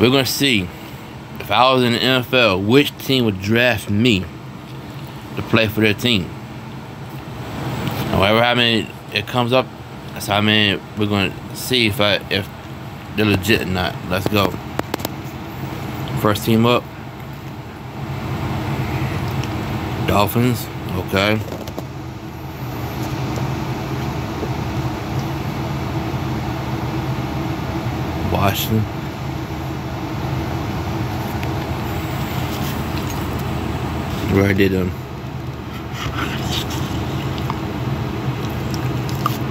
We're gonna see if I was in the NFL, which team would draft me to play for their team. However, how many it comes up, that's how many we're gonna see if I if they're legit or not. Let's go. First team up. Dolphins. Okay. Washington. Where I did them.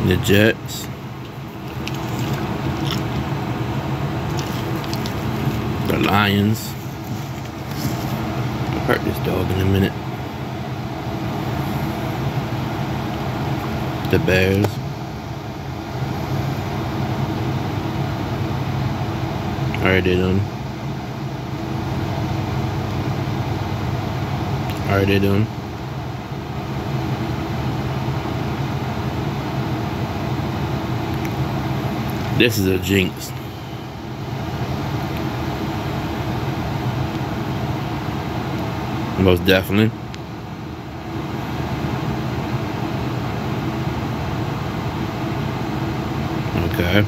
The Jets. The Lions. I'll hurt this dog in a minute. The Bears. I already did them. I already them. This is a jinx. Most definitely. Okay.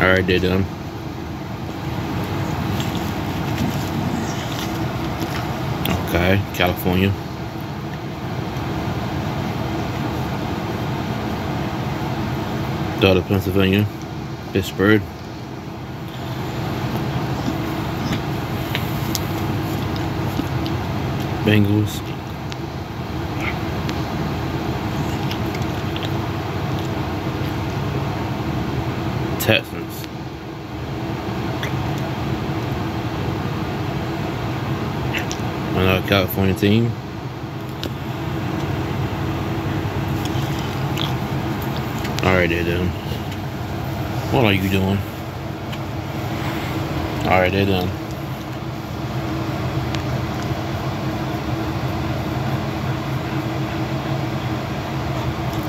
Alright, they're done. California. Daughter, Pennsylvania. Pittsburgh. Bengals. Texans. California team. Alright, done. What are you doing? Alright, they're.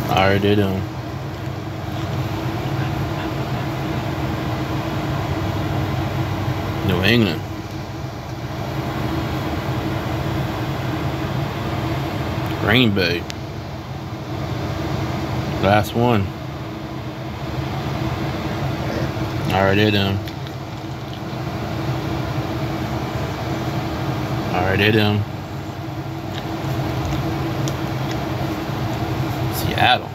Alright, done. New England. Green Bay. Last one. Alright, they're done. Alright, they're done. Seattle.